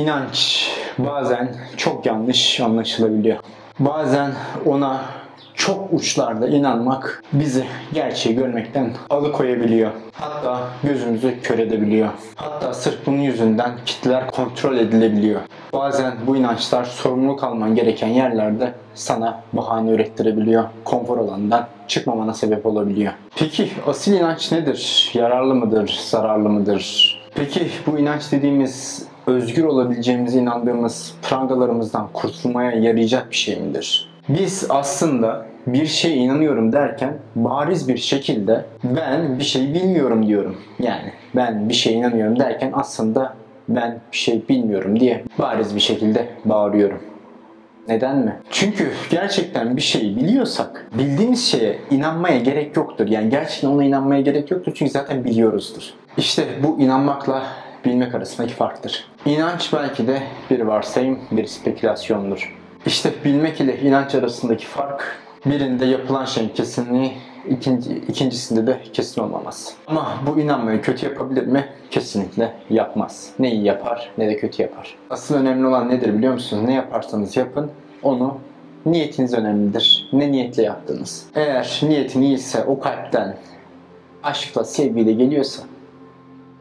İnanç bazen çok yanlış anlaşılabiliyor. Bazen ona çok uçlarda inanmak bizi gerçeği görmekten alıkoyabiliyor. Hatta gözümüzü kör edebiliyor. Hatta sırf bunun yüzünden kitleler kontrol edilebiliyor. Bazen bu inançlar sorumluluk alman gereken yerlerde sana bahane ürettirebiliyor. Konfor alanından çıkmamana sebep olabiliyor. Peki asil inanç nedir? Yararlı mıdır? Zararlı mıdır? Peki bu inanç dediğimiz özgür olabileceğimize inandığımız prangalarımızdan kurtulmaya yarayacak bir şey midir? Biz aslında bir şeye inanıyorum derken bariz bir şekilde ben bir şey bilmiyorum diyorum. Yani ben bir şeye inanıyorum derken aslında ben bir şey bilmiyorum diye bariz bir şekilde bağırıyorum. Neden mi? Çünkü gerçekten bir şeyi biliyorsak bildiğimiz şeye inanmaya gerek yoktur. Yani gerçekten ona inanmaya gerek yoktur çünkü zaten biliyoruzdur. İşte bu inanmakla bilmek arasındaki farktır. İnanç belki de bir varsayım, bir spekülasyondur. İşte bilmek ile inanç arasındaki fark birinde yapılan şeyin kesinliği, ikinci, ikincisinde de kesin olmaması. Ama bu inanmayı kötü yapabilir mi? Kesinlikle yapmaz. Ne iyi yapar ne de kötü yapar. Asıl önemli olan nedir biliyor musunuz? Ne yaparsanız yapın onu niyetiniz önemlidir. Ne niyetle yaptınız. Eğer niyetin iyiyse o kalpten aşkla, sevgiyle geliyorsa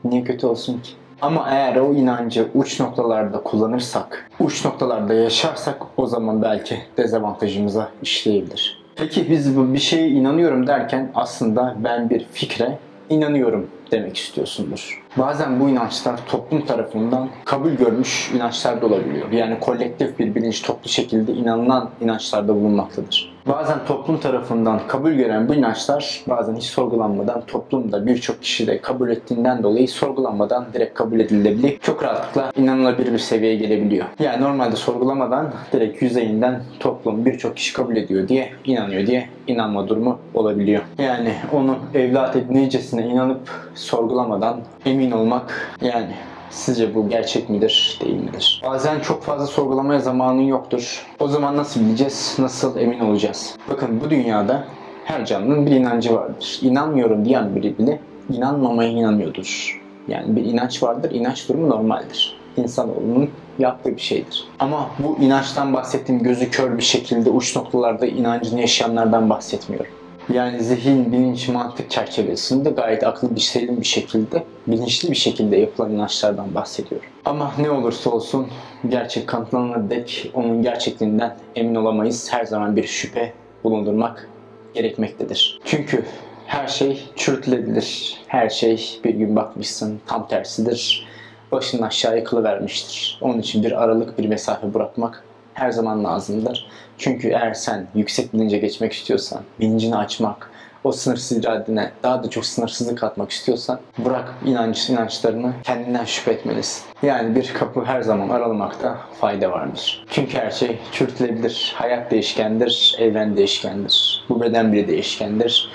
niye kötü olsun ki? Ama eğer o inancı uç noktalarda kullanırsak, uç noktalarda yaşarsak o zaman belki dezavantajımıza işleyebilir. Peki biz bu bir şeye inanıyorum derken aslında ben bir fikre inanıyorum demek istiyorsundur. Bazen bu inançlar toplum tarafından kabul görmüş inançlar da olabiliyor. Yani kolektif bir bilinç toplu şekilde inanılan inançlarda bulunmaktadır. Bazen toplum tarafından kabul gören bu inançlar bazen hiç sorgulanmadan toplumda birçok kişi de kabul ettiğinden dolayı sorgulanmadan direkt kabul edilebilir. Çok rahatlıkla inanılabilir bir seviyeye gelebiliyor. Yani normalde sorgulamadan direkt yüzeyinden toplum birçok kişi kabul ediyor diye inanıyor diye inanma durumu olabiliyor. Yani onu evlat edinecesine inanıp sorgulamadan emin olmak yani Sizce bu gerçek midir, değil midir? Bazen çok fazla sorgulamaya zamanın yoktur. O zaman nasıl bileceğiz, nasıl emin olacağız? Bakın bu dünyada her canlının bir inancı vardır. İnanmıyorum diyen biri bile inanmamaya inanıyordur. Yani bir inanç vardır, inanç durumu normaldir. İnsanoğlunun yaptığı bir şeydir. Ama bu inançtan bahsettiğim gözü kör bir şekilde uç noktalarda inancını yaşayanlardan bahsetmiyorum. Yani zihin, bilinç, mantık çerçevesinde gayet aklı bir selim bir şekilde, bilinçli bir şekilde yapılan inançlardan bahsediyorum. Ama ne olursa olsun gerçek kanıtlanana dek onun gerçekliğinden emin olamayız. Her zaman bir şüphe bulundurmak gerekmektedir. Çünkü her şey çürütülebilir. Her şey bir gün bakmışsın tam tersidir. Başını aşağıya kılıvermiştir. Onun için bir aralık, bir mesafe bırakmak her zaman lazımdır. Çünkü eğer sen yüksek bilince geçmek istiyorsan, bilincini açmak, o sınırsız iradene daha da çok sınırsızlık katmak istiyorsan bırak inanç inançlarını kendinden şüphe etmelisin. Yani bir kapı her zaman aralamakta fayda vardır. Çünkü her şey çürütülebilir. Hayat değişkendir, evren değişkendir. Bu beden bile değişkendir.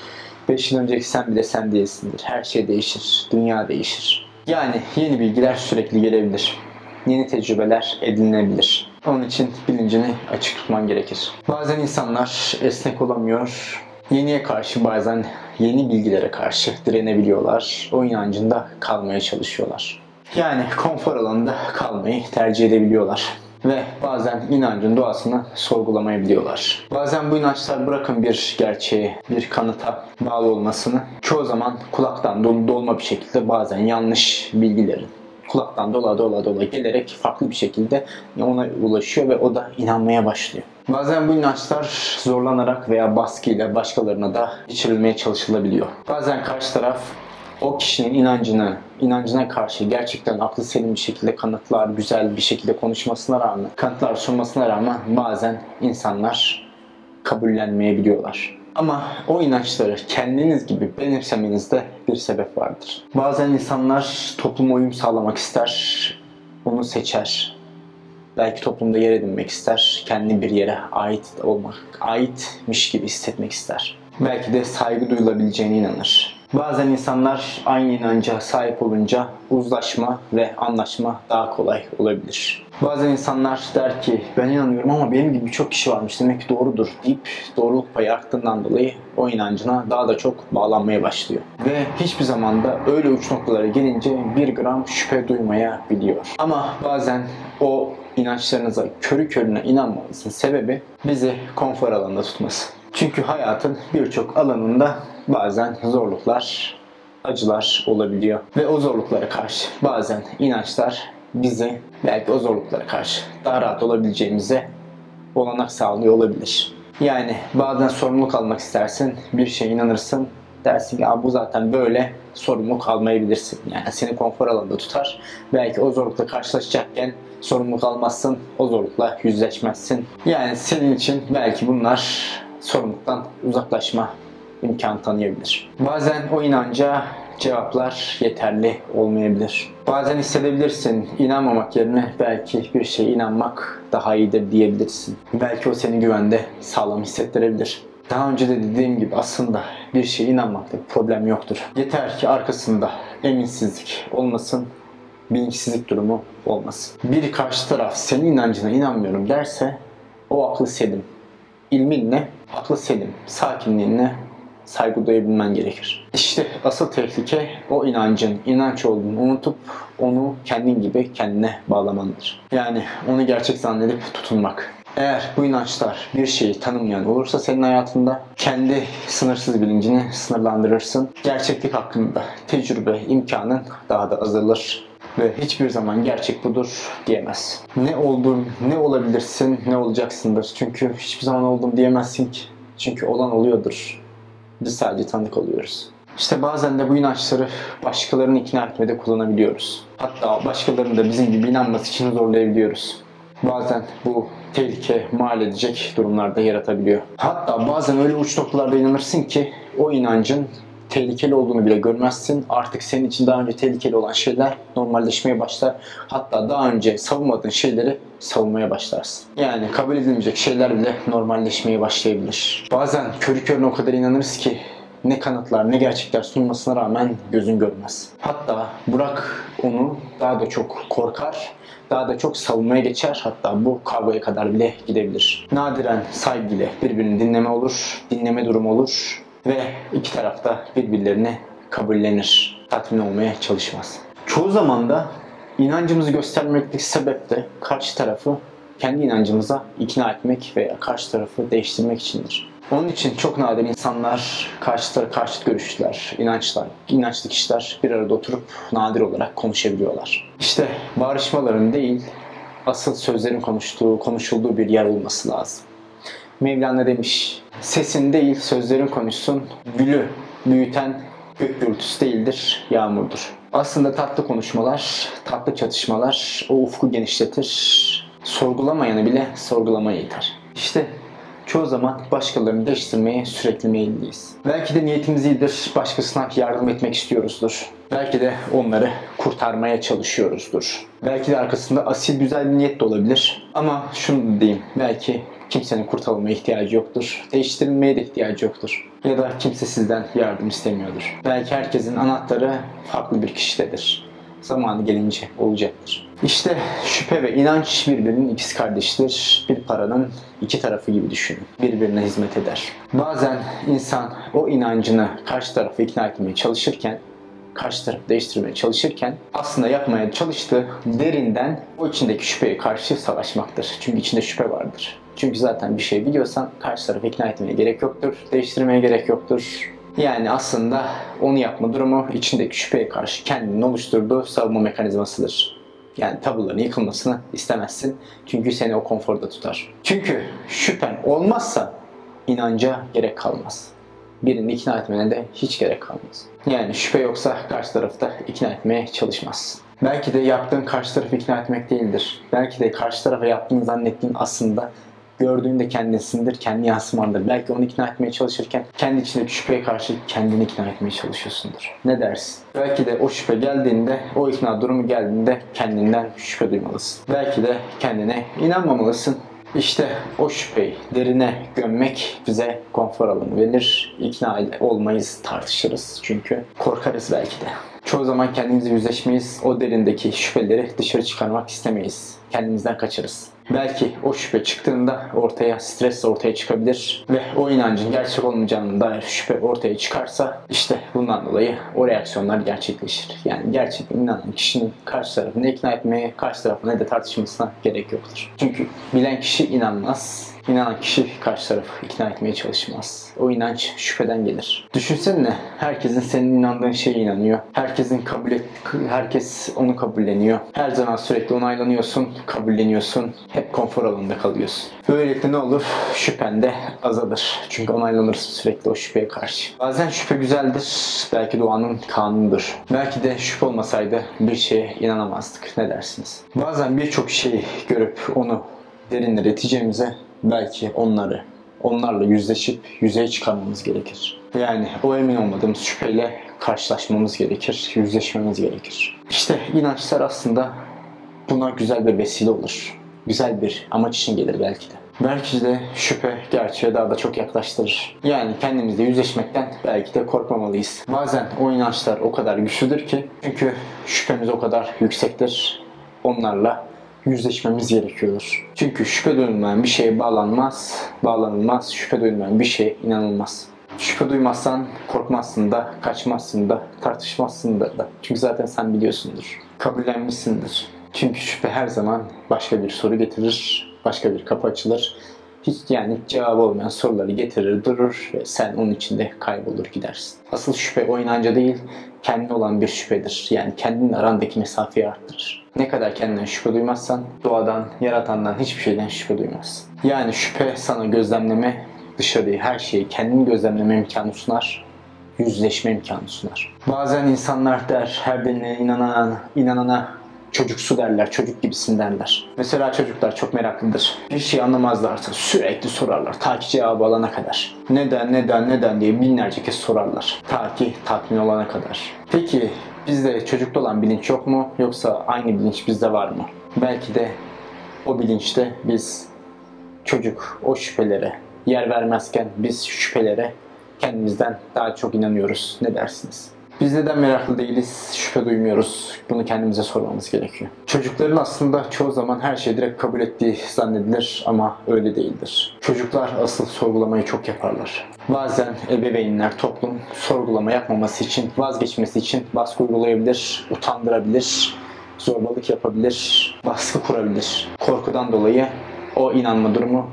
Beş yıl önceki sen bile sen değilsindir. Her şey değişir, dünya değişir. Yani yeni bilgiler sürekli gelebilir. Yeni tecrübeler edinilebilir. Onun için bilincini açık tutman gerekir. Bazen insanlar esnek olamıyor. Yeniye karşı bazen yeni bilgilere karşı direnebiliyorlar. O inancında kalmaya çalışıyorlar. Yani konfor alanında kalmayı tercih edebiliyorlar ve bazen inancın doğasını sorgulamayabiliyorlar. Bazen bu inançlar bırakın bir gerçeğe, bir kanıta bağlı olmasını çoğu zaman kulaktan dolma bir şekilde bazen yanlış bilgilerin kulaktan dola dola dola gelerek farklı bir şekilde ona ulaşıyor ve o da inanmaya başlıyor. Bazen bu inançlar zorlanarak veya baskıyla başkalarına da geçirilmeye çalışılabiliyor. Bazen karşı taraf o kişinin inancını, inancına karşı gerçekten aklı selim bir şekilde kanıtlar, güzel bir şekilde konuşmasına rağmen, kanıtlar sunmasına rağmen bazen insanlar kabullenmeyebiliyorlar. Ama o inançları kendiniz gibi benimsemenizde bir sebep vardır. Bazen insanlar topluma uyum sağlamak ister, onu seçer. Belki toplumda yer edinmek ister, kendi bir yere ait olmak, aitmiş gibi hissetmek ister. Belki de saygı duyulabileceğine inanır. Bazen insanlar aynı inanca sahip olunca uzlaşma ve anlaşma daha kolay olabilir. Bazen insanlar der ki ben inanıyorum ama benim gibi birçok kişi varmış demek ki doğrudur deyip doğruluk payı arttığından dolayı o inancına daha da çok bağlanmaya başlıyor. Ve hiçbir zaman da öyle uç noktalara gelince bir gram şüphe duymayabiliyor. Ama bazen o inançlarınıza körü körüne inanmanızın sebebi bizi konfor alanında tutması. Çünkü hayatın birçok alanında bazen zorluklar, acılar olabiliyor. Ve o zorluklara karşı bazen inançlar bizi belki o zorluklara karşı daha rahat olabileceğimize olanak sağlıyor olabilir. Yani bazen sorumluluk almak istersin, bir şeye inanırsın, dersin ki bu zaten böyle sorumluluk almayabilirsin. Yani seni konfor alanında tutar. Belki o zorlukla karşılaşacakken sorumluluk almazsın, o zorlukla yüzleşmezsin. Yani senin için belki bunlar sorumluluktan uzaklaşma imkan tanıyabilir. Bazen o inanca cevaplar yeterli olmayabilir. Bazen hissedebilirsin, inanmamak yerine belki bir şeye inanmak daha iyidir diyebilirsin. Belki o seni güvende, sağlam hissettirebilir. Daha önce de dediğim gibi aslında bir şeye inanmakta problem yoktur. Yeter ki arkasında eminsizlik olmasın, bilinçsizlik durumu olmasın. Bir karşı taraf senin inancına inanmıyorum derse o aklı selim. İlminle aklı selim, sakinliğinle saygı duyabilmen gerekir. İşte asıl tehlike o inancın inanç olduğunu unutup onu kendin gibi kendine bağlamandır. Yani onu gerçek zannedip tutunmak. Eğer bu inançlar bir şeyi tanımlayan olursa senin hayatında kendi sınırsız bilincini sınırlandırırsın. Gerçeklik hakkında tecrübe, imkanın daha da azalır ve hiçbir zaman gerçek budur diyemez. Ne oldun, ne olabilirsin, ne olacaksındır. Çünkü hiçbir zaman oldum diyemezsin ki. Çünkü olan oluyordur. Biz sadece tanık oluyoruz. İşte bazen de bu inançları başkalarını ikna etmede kullanabiliyoruz. Hatta başkalarını da bizim gibi inanması için zorlayabiliyoruz. Bazen bu tehlike mal edecek durumlarda yaratabiliyor. Hatta bazen öyle uç noktalarda inanırsın ki o inancın tehlikeli olduğunu bile görmezsin. Artık senin için daha önce tehlikeli olan şeyler normalleşmeye başlar. Hatta daha önce savunmadığın şeyleri savunmaya başlarsın. Yani kabul edilmeyecek şeyler bile normalleşmeye başlayabilir. Bazen körü körüne o kadar inanırız ki ne kanıtlar ne gerçekler sunmasına rağmen gözün görmez. Hatta Burak onu daha da çok korkar, daha da çok savunmaya geçer. Hatta bu kavgaya kadar bile gidebilir. Nadiren saygıyla birbirini dinleme olur, dinleme durumu olur ve iki tarafta birbirlerini kabullenir, tatmin olmaya çalışmaz. Çoğu zaman da inancımızı göstermekteki sebep de karşı tarafı kendi inancımıza ikna etmek veya karşı tarafı değiştirmek içindir. Onun için çok nadir insanlar karşıtları karşıt görüşler, inançlar, inançlı kişiler bir arada oturup nadir olarak konuşabiliyorlar. İşte barışmaların değil, asıl sözlerin konuştuğu, konuşulduğu bir yer olması lazım. Mevlana demiş, sesin değil sözlerin konuşsun, gülü büyüten gök gürültüsü değildir, yağmurdur. Aslında tatlı konuşmalar, tatlı çatışmalar o ufku genişletir. Sorgulamayanı bile sorgulamaya iter. İşte çoğu zaman başkalarını değiştirmeye sürekli meyilliyiz. Belki de niyetimiz iyidir, başkasına yardım etmek istiyoruzdur. Belki de onları kurtarmaya çalışıyoruzdur. Belki de arkasında asil güzel bir niyet de olabilir. Ama şunu diyeyim, belki kimsenin kurtarılmaya ihtiyacı yoktur. Değiştirilmeye de ihtiyacı yoktur. Ya da kimse sizden yardım istemiyordur. Belki herkesin anahtarı farklı bir kişidedir. Zamanı gelince olacaktır. İşte şüphe ve inanç birbirinin ikisi kardeştir. Bir paranın iki tarafı gibi düşünün. Birbirine hizmet eder. Bazen insan o inancını karşı tarafı ikna etmeye çalışırken karşı tarafı değiştirmeye çalışırken aslında yapmaya çalıştığı derinden o içindeki şüpheye karşı savaşmaktır. Çünkü içinde şüphe vardır. Çünkü zaten bir şey biliyorsan karşı tarafı ikna etmeye gerek yoktur. Değiştirmeye gerek yoktur. Yani aslında onu yapma durumu içindeki şüpheye karşı kendinin oluşturduğu savunma mekanizmasıdır. Yani tabuların yıkılmasını istemezsin. Çünkü seni o konforda tutar. Çünkü şüphen olmazsa inanca gerek kalmaz. Birini ikna etmene de hiç gerek kalmaz. Yani şüphe yoksa karşı tarafı da ikna etmeye çalışmaz. Belki de yaptığın karşı tarafı ikna etmek değildir. Belki de karşı tarafa yaptığını zannettiğin aslında gördüğünde kendisindir, kendi yansımandır. Belki onu ikna etmeye çalışırken kendi içindeki şüpheye karşı kendini ikna etmeye çalışıyorsundur. Ne dersin? Belki de o şüphe geldiğinde, o ikna durumu geldiğinde kendinden şüphe duymalısın. Belki de kendine inanmamalısın. İşte o şüpheyi derine gömmek bize konfor alanı verir. İkna olmayız, tartışırız çünkü korkarız belki de. Çoğu zaman kendimizi yüzleşmeyiz. O derindeki şüpheleri dışarı çıkarmak istemeyiz. Kendimizden kaçarız. Belki o şüphe çıktığında ortaya stres ortaya çıkabilir ve o inancın gerçek olmayacağına dair şüphe ortaya çıkarsa işte bundan dolayı o reaksiyonlar gerçekleşir. Yani gerçekten inanan kişinin karşı tarafını ikna etmeye, karşı tarafına de tartışmasına gerek yoktur. Çünkü bilen kişi inanmaz, İnanan kişi karşı tarafı ikna etmeye çalışmaz. O inanç şüpheden gelir. Düşünsene herkesin senin inandığın şeye inanıyor. Herkesin kabul et, herkes onu kabulleniyor. Her zaman sürekli onaylanıyorsun, kabulleniyorsun. Hep konfor alanında kalıyorsun. Böylelikle ne olur? Şüphen de azalır. Çünkü onaylanırsın sürekli o şüpheye karşı. Bazen şüphe güzeldir. Belki doğanın kanunudur. Belki de şüphe olmasaydı bir şeye inanamazdık. Ne dersiniz? Bazen birçok şeyi görüp onu derinlere iteceğimize belki onları onlarla yüzleşip yüzeye çıkarmamız gerekir. Yani o emin olmadığımız şüpheyle karşılaşmamız gerekir, yüzleşmemiz gerekir. İşte inançlar aslında buna güzel bir vesile olur. Güzel bir amaç için gelir belki de. Belki de şüphe gerçeğe daha da çok yaklaştırır. Yani kendimizle yüzleşmekten belki de korkmamalıyız. Bazen o inançlar o kadar güçlüdür ki çünkü şüphemiz o kadar yüksektir. Onlarla yüzleşmemiz gerekiyordur. Çünkü şüphe duyulmayan bir şeye bağlanmaz, bağlanılmaz. Şüphe duyulmayan bir şey inanılmaz. Şüphe duymazsan korkmazsın da, kaçmazsın da, tartışmazsın da. Çünkü zaten sen biliyorsundur. Kabullenmişsindir. Çünkü şüphe her zaman başka bir soru getirir, başka bir kapı açılır. Hiç yani cevabı olmayan soruları getirir durur ve sen onun içinde kaybolur gidersin. Asıl şüphe o inanca değil, kendine olan bir şüphedir. Yani kendinin arandaki mesafeyi arttırır. Ne kadar kendinden şüphe duymazsan doğadan, yaratandan hiçbir şeyden şüphe duymazsın. Yani şüphe sana gözlemleme, dışarıyı, her şeyi kendini gözlemleme imkanı sunar yüzleşme imkanı sunar. Bazen insanlar der her birine inanana, inanana çocuksu derler, çocuk gibisin derler. Mesela çocuklar çok meraklıdır. Bir şey anlamazlarsa sürekli sorarlar ta ki cevabı alana kadar. Neden, neden, neden diye binlerce kez sorarlar. Ta ki tatmin olana kadar. Peki bizde çocukta olan bilinç yok mu yoksa aynı bilinç bizde var mı? Belki de o bilinçte biz çocuk o şüphelere yer vermezken biz şüphelere kendimizden daha çok inanıyoruz. Ne dersiniz? Biz neden meraklı değiliz, şüphe duymuyoruz? Bunu kendimize sormamız gerekiyor. Çocukların aslında çoğu zaman her şeyi direkt kabul ettiği zannedilir ama öyle değildir. Çocuklar asıl sorgulamayı çok yaparlar. Bazen ebeveynler, toplum sorgulama yapmaması için, vazgeçmesi için baskı uygulayabilir, utandırabilir, zorbalık yapabilir, baskı kurabilir. Korkudan dolayı o inanma durumu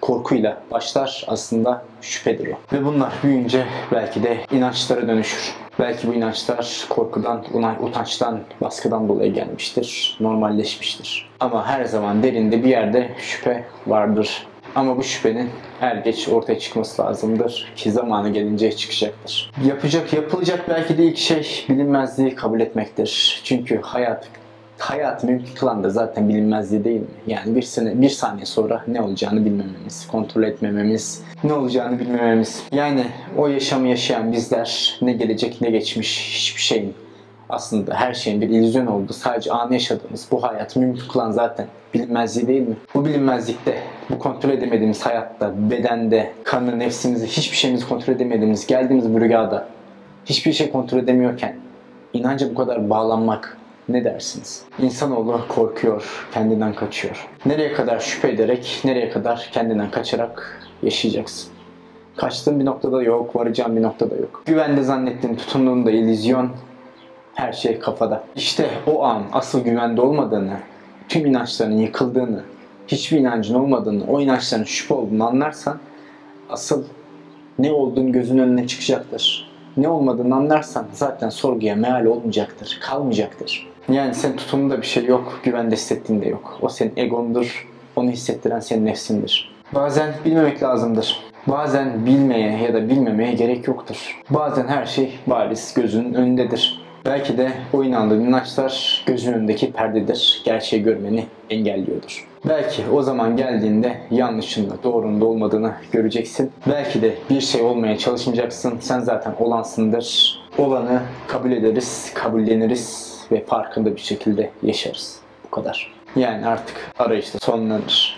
korkuyla başlar aslında şüphedir o. Ve bunlar büyüyünce belki de inançlara dönüşür. Belki bu inançlar korkudan, utançtan, baskıdan dolayı gelmiştir, normalleşmiştir. Ama her zaman derinde bir yerde şüphe vardır. Ama bu şüphenin er geç ortaya çıkması lazımdır ki zamanı gelince çıkacaktır. Yapacak, yapılacak belki de ilk şey bilinmezliği kabul etmektir. Çünkü hayat hayatı mümkün kılan da zaten bilinmezliği değil mi? Yani bir sene, bir saniye sonra ne olacağını bilmememiz, kontrol etmememiz, ne olacağını bilmememiz. Yani o yaşamı yaşayan bizler ne gelecek ne geçmiş hiçbir şeyin aslında her şeyin bir illüzyon olduğu, sadece anı yaşadığımız bu hayat mümkün kılan zaten bilinmezliği değil mi? Bu bilinmezlikte, bu kontrol edemediğimiz hayatta, bedende, kanı, nefsimizi, hiçbir şeyimizi kontrol edemediğimiz, geldiğimiz bu rüyada hiçbir şey kontrol edemiyorken inanca bu kadar bağlanmak, ne dersiniz? İnsanoğlu korkuyor, kendinden kaçıyor. Nereye kadar şüphe ederek, nereye kadar kendinden kaçarak yaşayacaksın? Kaçtığın bir noktada yok, varacağın bir noktada yok. Güvende zannettiğin, tutunduğun da illüzyon, her şey kafada. İşte o an asıl güvende olmadığını, tüm inançlarının yıkıldığını, hiçbir inancın olmadığını, o inançların şüphe olduğunu anlarsan asıl ne olduğun gözün önüne çıkacaktır. Ne olmadığını anlarsan zaten sorguya meal olmayacaktır, kalmayacaktır. Yani sen tutumunda bir şey yok, güvende hissettiğinde yok. O senin egondur, onu hissettiren senin nefsindir. Bazen bilmemek lazımdır. Bazen bilmeye ya da bilmemeye gerek yoktur. Bazen her şey bariz gözünün önündedir. Belki de o inandığın inançlar gözün önündeki perdedir. Gerçeği görmeni engelliyordur. Belki o zaman geldiğinde yanlışın da doğrunun da olmadığını göreceksin. Belki de bir şey olmaya çalışmayacaksın. Sen zaten olansındır. Olanı kabul ederiz, kabulleniriz ve farkında bir şekilde yaşarız. Bu kadar. Yani artık arayışta sonlanır.